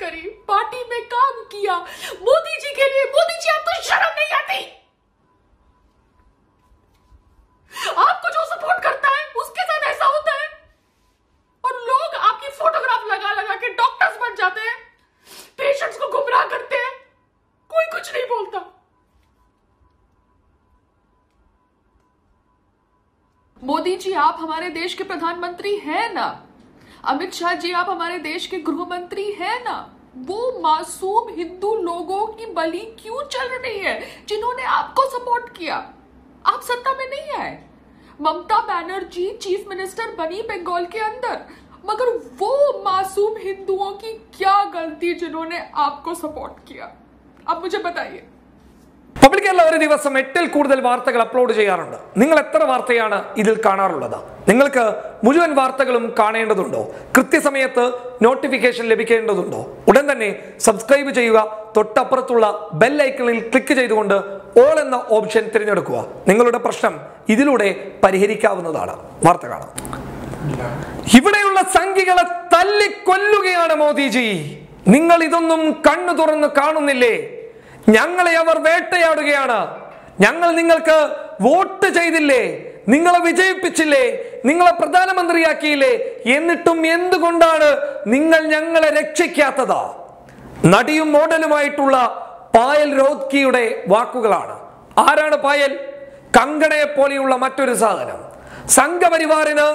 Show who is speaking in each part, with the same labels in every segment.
Speaker 1: करी, पार्टी में काम किया। मोदी जी के लिए, मोदी जी, आपको शर्म नहीं आती? आपको जो सपोर्ट करता है, उसके साथ ऐसा होता है। और लोग आपकी फोटोग्राफ लगा लगा के डॉक्टर्स बन जाते हैं। पेशेंट्स को गुमराह करते हैं। कोई कुछ नहीं बोलता। मोदी जी, आप हमारे देश के प्रधानमंत्री हैं ना? अमित शाह जी, आप हमारे देश के गृह मंत्री हैं ना? वो मासूम हिंदू लोगों की बलि क्यों चल रही है, जिन्होंने आपको सपोर्ट किया? आप सत्ता में नहीं आए। ममता बनर्जी चीफ मिनिस्टर बनी बंगाल के अंदर। मगर वो मासूम हिंदुओं की क्या गलती जिन्होंने आपको सपोर्ट किया? अब मुझे बताइए।
Speaker 2: പബ്ലിക് കേരള ഒരു ദിവസം എട്ടിൽ കൂടുതൽ വാർത്തകൾ അപ്ലോഡ് ചെയ്യാറുണ്ട്. നിങ്ങൾ എത്ര വാർത്തയാണ് ഇതിൽ കാണാറുള്ളത്? നിങ്ങൾക്ക് മുഴുവൻ വാർത്തകളും കാണേണ്ടതുണ്ടോ? കൃത്യസമയത്ത് നോട്ടിഫിക്കേഷൻ ലഭിക്കേണ്ടതുണ്ടോ? ഉടൻ തന്നെ സബ്സ്ക്രൈബ് ചെയ്യുക തൊട്ടപ്പുറത്തുള്ള ബെൽ ഐക്കണിൽ ക്ലിക്ക് ചെയ്തുകൊണ്ട് ഓൾ എന്ന ഓപ്ഷൻ തിരഞ്ഞെടുക്കുക. നിങ്ങളുടെ പ്രശ്നം ഇതിലൂടെ പരിഹരിക്കാവുന്നതാണ്. വാർത്ത കാണാം. ഇവിടെയുള്ള സംഖ്യകളെ തല്ലിക്കൊല്ലുകയാണ് മോദിജി. നിങ്ങൾ ഇതൊന്നും കണ്ണു തുറന്ന് കാണുന്നില്ലേ? ഞങ്ങളെ അവർ വേട്ടയാടുകയാണ്. ഞങ്ങൾ നിങ്ങൾക്ക് വോട്ട് ചെയ്തില്ലേ? നിങ്ങളെ വിജയിപ്പിച്ചില്ലേ? നിങ്ങളെ പ്രധാനമന്ത്രിയാക്കിയില്ലേ? എന്നിട്ടും എന്തുകൊണ്ടാണ് നിങ്ങൾ ഞങ്ങളെ രക്ഷിക്കാത്തത്? നടിയും മോഡലുമായിട്ടുള്ള പായൽ റോത്കിയുടെ വാക്കുകളാണ്. ആരാണ് പായൽ? കങ്കണയെ പോലെയുള്ള മറ്റൊരു സാധനം. സംഘപരിവാറിന്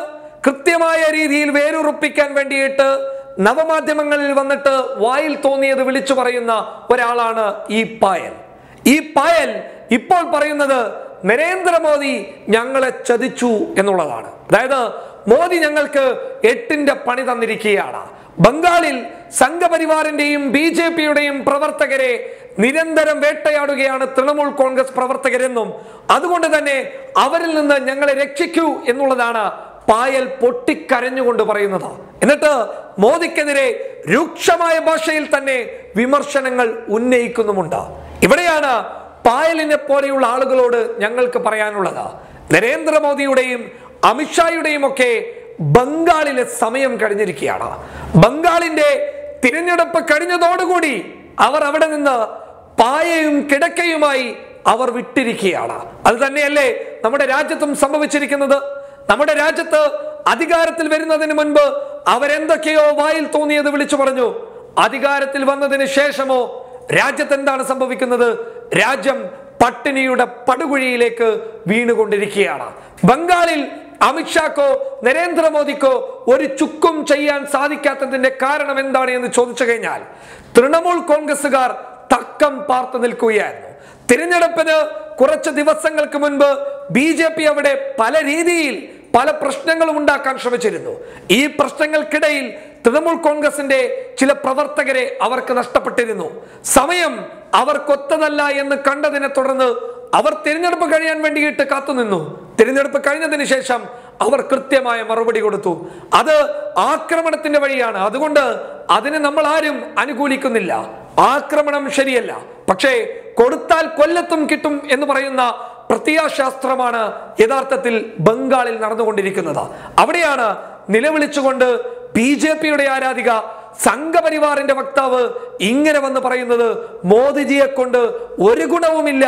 Speaker 2: കൃത്യമായ രീതിയിൽ വേരുറപ്പിക്കാൻ വേണ്ടിയിട്ട് നവമാധ്യമങ്ങളിൽ വന്നിട്ട് വായിൽ തോന്നിയത് വിളിച്ചു പറയുന്ന ഒരാളാണ് ഈ പായൽ. ഈ പായൽ ഇപ്പോൾ പറയുന്നത് നരേന്ദ്രമോദി ഞങ്ങളെ ചതിച്ചു എന്നുള്ളതാണ്. അതായത് മോദി ഞങ്ങൾക്ക് എട്ടിന്റെ പണി തന്നിരിക്കുകയാണ്. ബംഗാളിൽ സംഘപരിവാറിന്റെയും ബി ജെ പിയുടെയും പ്രവർത്തകരെ നിരന്തരം വേട്ടയാടുകയാണ് തൃണമൂൽ കോൺഗ്രസ് പ്രവർത്തകരെന്നും അതുകൊണ്ട് തന്നെ അവരിൽ നിന്ന് ഞങ്ങളെ രക്ഷിക്കൂ എന്നുള്ളതാണ് പായൽ പൊട്ടിക്കരഞ്ഞുകൊണ്ട് പറയുന്നത്. എന്നിട്ട് മോദിക്കെതിരെ രൂക്ഷമായ ഭാഷയിൽ തന്നെ വിമർശനങ്ങൾ ഉന്നയിക്കുന്നുമുണ്ട്. ഇവിടെയാണ് പായലിനെ പോലെയുള്ള ആളുകളോട് ഞങ്ങൾക്ക് പറയാനുള്ളത്. നരേന്ദ്രമോദിയുടെയും അമിത്ഷായുടെയും ഒക്കെ ബംഗാളിലെ സമയം കഴിഞ്ഞിരിക്കുകയാണ്. ബംഗാളിന്റെ തിരഞ്ഞെടുപ്പ് കഴിഞ്ഞതോടുകൂടി അവർ അവിടെ നിന്ന് പായയും കിടക്കയുമായി അവർ വിട്ടിരിക്കുകയാണ്. അത് തന്നെയല്ലേ നമ്മുടെ രാജ്യത്തും സംഭവിച്ചിരിക്കുന്നത്? നമ്മുടെ രാജ്യത്ത് അധികാരത്തിൽ വരുന്നതിന് മുൻപ് അവരെന്തൊക്കെയോ വായിൽ തോന്നിയത് വിളിച്ചു പറഞ്ഞു. അധികാരത്തിൽ വന്നതിന് ശേഷമോ രാജ്യത്ത് എന്താണ് സംഭവിക്കുന്നത്? രാജ്യം പട്ടിണിയുടെ പടുകുഴിയിലേക്ക് വീണുകൊണ്ടിരിക്കുകയാണ്. ബംഗാളിൽ അമിത്ഷാക്കോ നരേന്ദ്രമോദിക്കോ ഒരു ചുക്കും ചെയ്യാൻ സാധിക്കാത്തതിന്റെ കാരണം എന്താണ് എന്ന് ചോദിച്ചു കഴിഞ്ഞാൽ തൃണമൂൽ കോൺഗ്രസുകാർ തക്കം പാർത്തു നിൽക്കുകയായിരുന്നു. തിരഞ്ഞെടുപ്പിന് കുറച്ച് ദിവസങ്ങൾക്ക് മുൻപ് ബി അവിടെ പല രീതിയിൽ പല പ്രശ്നങ്ങളും ഉണ്ടാക്കാൻ ശ്രമിച്ചിരുന്നു. ഈ പ്രശ്നങ്ങൾക്കിടയിൽ തൃണമൂൽ കോൺഗ്രസിന്റെ ചില പ്രവർത്തകരെ അവർക്ക് നഷ്ടപ്പെട്ടിരുന്നു. സമയം അവർക്കൊത്തതല്ല എന്ന് കണ്ടതിനെ തുടർന്ന് അവർ തിരഞ്ഞെടുപ്പ് കഴിയാൻ വേണ്ടിയിട്ട് കാത്തുനിന്നു. തിരഞ്ഞെടുപ്പ് കഴിഞ്ഞതിന് ശേഷം അവർ കൃത്യമായ മറുപടി കൊടുത്തു. അത് ആക്രമണത്തിന്റെ വഴിയാണ്. അതുകൊണ്ട് അതിനെ നമ്മൾ ആരും അനുകൂലിക്കുന്നില്ല. ആക്രമണം ശരിയല്ല. പക്ഷേ കൊടുത്താൽ കൊല്ലത്തും കിട്ടും എന്ന് പറയുന്ന പ്രത്യയശാസ്ത്രമാണ് യഥാർത്ഥത്തിൽ ബംഗാളിൽ നടന്നുകൊണ്ടിരിക്കുന്നത്. അവിടെയാണ് നിലവിളിച്ചുകൊണ്ട് ബി ജെ പിയുടെ ആരാധിക സംഘപരിവാറിന്റെ വക്താവ് ഇങ്ങനെ വന്ന് പറയുന്നത് മോദിജിയെ കൊണ്ട് ഒരു ഗുണവുമില്ല.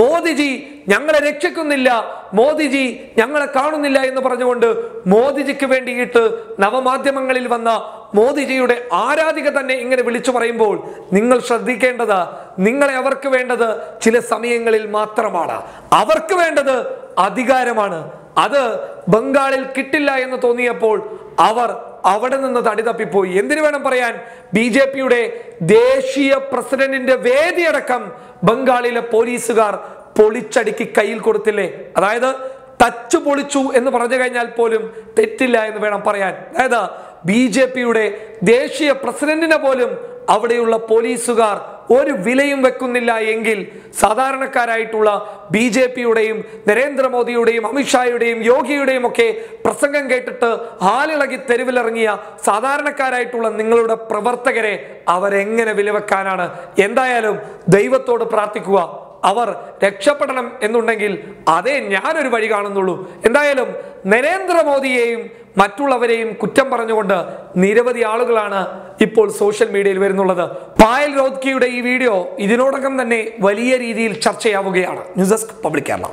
Speaker 2: മോദിജി ഞങ്ങളെ രക്ഷിക്കുന്നില്ല. മോദിജി ഞങ്ങളെ കാണുന്നില്ല എന്ന് പറഞ്ഞുകൊണ്ട് മോദിജിക്ക് വേണ്ടിയിട്ട് നവമാധ്യമങ്ങളിൽ വന്ന മോദിജിയുടെ ആരാധിക തന്നെ ഇങ്ങനെ വിളിച്ചു പറയുമ്പോൾ നിങ്ങൾ ശ്രദ്ധിക്കേണ്ടത് നിങ്ങളെ അവർക്ക് വേണ്ടത് ചില സമയങ്ങളിൽ മാത്രമാണ്. അവർക്ക് വേണ്ടത് അധികാരമാണ്. അത് ബംഗാളിൽ കിട്ടില്ല എന്ന് തോന്നിയപ്പോൾ അവർ അവിടെ നിന്ന് തടി തപ്പിപ്പോയി. എന്തിനു വേണം പറയാൻ? ബി ജെ പിയുടെ ദേശീയ പ്രസിഡന്റിന്റെ വേദിയടക്കം ബംഗാളിലെ പോലീസുകാർ പൊളിച്ചടുക്കി കയ്യിൽ കൊടുത്തില്ലേ? അതായത് ടച്ച് പൊളിച്ചു എന്ന് പറഞ്ഞു കഴിഞ്ഞാൽ പോലും തെറ്റില്ല എന്ന് വേണം പറയാൻ. അതായത് ബി ജെ പിയുടെ ദേശീയ പ്രസിഡന്റിനെ പോലും അവിടെയുള്ള പോലീസുകാർ ഒരു വിലയും വെക്കുന്നില്ല എങ്കിൽ സാധാരണക്കാരായിട്ടുള്ള ബി ജെ പിയുടെയും നരേന്ദ്രമോദിയുടെയും അമിത്ഷായുടെയും യോഗിയുടെയും ഒക്കെ പ്രസംഗം കേട്ടിട്ട് ആലിളകി തെരുവിലിറങ്ങിയ സാധാരണക്കാരായിട്ടുള്ള നിങ്ങളുടെ പ്രവർത്തകരെ അവരെങ്ങനെ വിലവെക്കാനാണ്? എന്തായാലും ദൈവത്തോട് പ്രാർത്ഥിക്കുക. അവർ രക്ഷപ്പെടണം എന്നുണ്ടെങ്കിൽ അതേ ഞാനൊരു വഴി കാണുന്നുള്ളൂ. എന്തായാലും നരേന്ദ്രമോദിയെയും മറ്റുള്ളവരെയും കുറ്റം പറഞ്ഞുകൊണ്ട് നിരവധി ആളുകളാണ് ഇപ്പോൾ സോഷ്യൽ മീഡിയയിൽ വരുന്നുള്ളത്. പായൽ റോത്കിയുടെ ഈ വീഡിയോ ഇതിനോടകം തന്നെ വലിയ രീതിയിൽ ചർച്ചയാവുകയാണ്. News desk public Kerala.